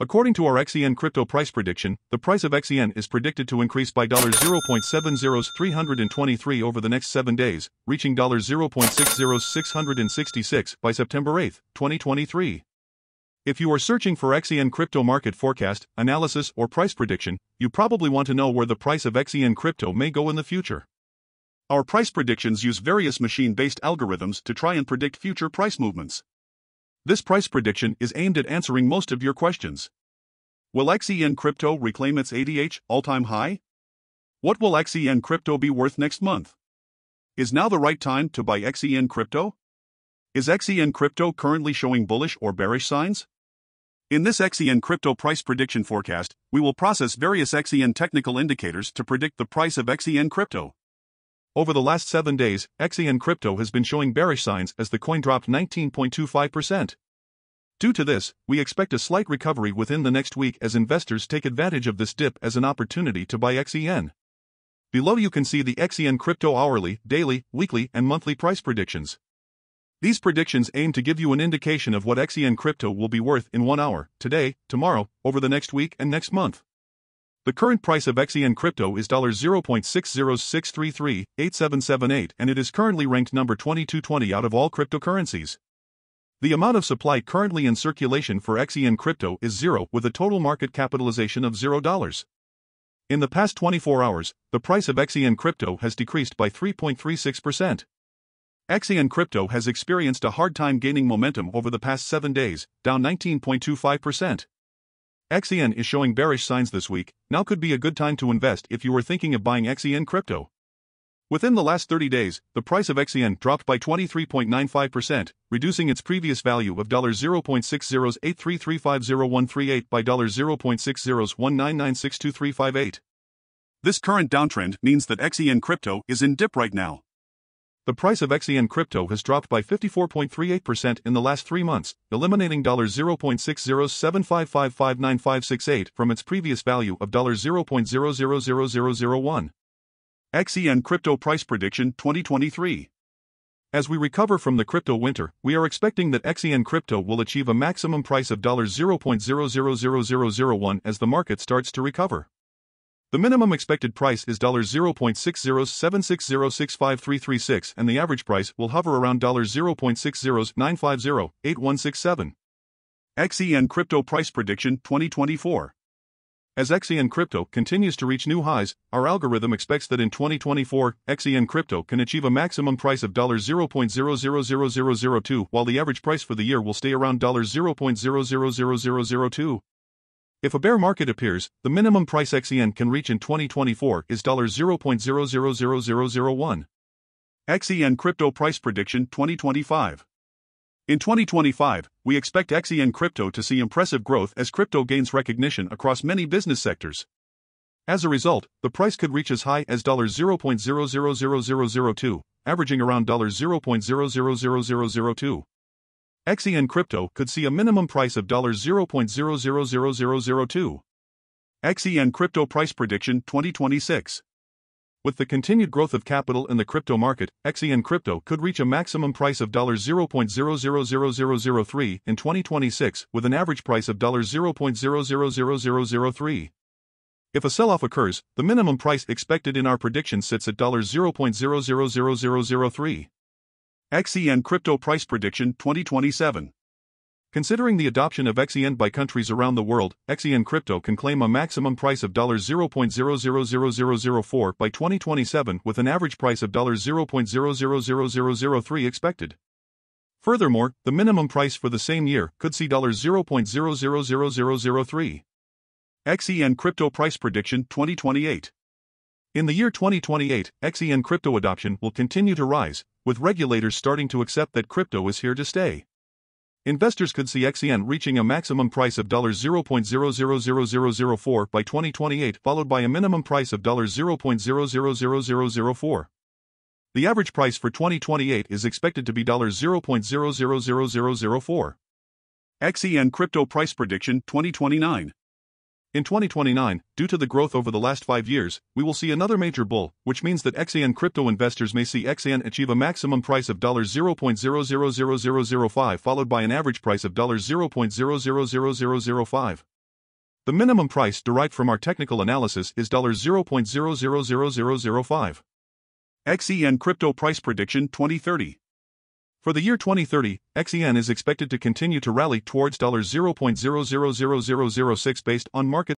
According to our XEN crypto price prediction, the price of XEN is predicted to increase by $0.70323 over the next 7 days, reaching $0.60666 by September 8, 2023. If you are searching for XEN crypto market forecast, analysis, or price prediction, you probably want to know where the price of XEN crypto may go in the future. Our price predictions use various machine based algorithms to try and predict future price movements. This price prediction is aimed at answering most of your questions. Will XEN Crypto reclaim its ATH all-time high? What will XEN Crypto be worth next month? Is now the right time to buy XEN Crypto? Is XEN Crypto currently showing bullish or bearish signs? In this XEN Crypto price prediction forecast, we will process various XEN technical indicators to predict the price of XEN Crypto. Over the last 7 days, XEN Crypto has been showing bearish signs as the coin dropped 19.25%. Due to this, we expect a slight recovery within the next week as investors take advantage of this dip as an opportunity to buy XEN. Below you can see the XEN Crypto hourly, daily, weekly, and monthly price predictions. These predictions aim to give you an indication of what XEN Crypto will be worth in one hour, today, tomorrow, over the next week, and next month. The current price of XEN crypto is $0.606338778 and it is currently ranked number 2220 out of all cryptocurrencies. The amount of supply currently in circulation for XEN crypto is zero with a total market capitalization of $0. In the past 24 hours, the price of XEN crypto has decreased by 3.36%. XEN crypto has experienced a hard time gaining momentum over the past 7 days, down 19.25%. XEN is showing bearish signs this week, now could be a good time to invest if you are thinking of buying XEN crypto. Within the last 30 days, the price of XEN dropped by 23.95%, reducing its previous value of $0.6083350138 by $0.6019962358. This current downtrend means that XEN crypto is in dip right now. The price of XEN crypto has dropped by 54.38% in the last three months, eliminating $0.60755595568 from its previous value of $0.000001. XEN Crypto Price Prediction 2023 As we recover from the crypto winter, we are expecting that XEN Crypto will achieve a maximum price of $0.000001 as the market starts to recover. The minimum expected price is $0.60760653336 and the average price will hover around $0.609508167. XEN Crypto Price Prediction 2024 As XEN Crypto continues to reach new highs, our algorithm expects that in 2024, XEN Crypto can achieve a maximum price of $0.000002 while the average price for the year will stay around $0.000002. If a bear market appears, the minimum price XEN can reach in 2024 is $0.000001. XEN Crypto Price Prediction 2025 In 2025, we expect XEN Crypto to see impressive growth as crypto gains recognition across many business sectors. As a result, the price could reach as high as $0.000002, averaging around $0.000002. XEN Crypto could see a minimum price of $0.000002. XEN Crypto Price Prediction 2026 With the continued growth of capital in the crypto market, XEN Crypto could reach a maximum price of $0.000003 in 2026 with an average price of $0.000003. If a sell-off occurs, the minimum price expected in our prediction sits at $0.000003. XEN Crypto Price Prediction 2027 Considering the adoption of XEN by countries around the world, XEN Crypto can claim a maximum price of $0.000004 by 2027 with an average price of $0.000003 expected. Furthermore, the minimum price for the same year could see $0.000003. XEN Crypto Price Prediction 2028 In the year 2028, XEN crypto adoption will continue to rise, with regulators starting to accept that crypto is here to stay. Investors could see XEN reaching a maximum price of $0.000004 by 2028, followed by a minimum price of $0.000004. The average price for 2028 is expected to be $0.000004. XEN Crypto Price Prediction 2029 in 2029, due to the growth over the last five years, we will see another major bull, which means that XEN crypto investors may see XEN achieve a maximum price of $0.000005 followed by an average price of $0.000005. The minimum price derived from our technical analysis is $0.000005. XEN Crypto Price Prediction 2030 For the year 2030, XEN is expected to continue to rally towards $0.000006 based on market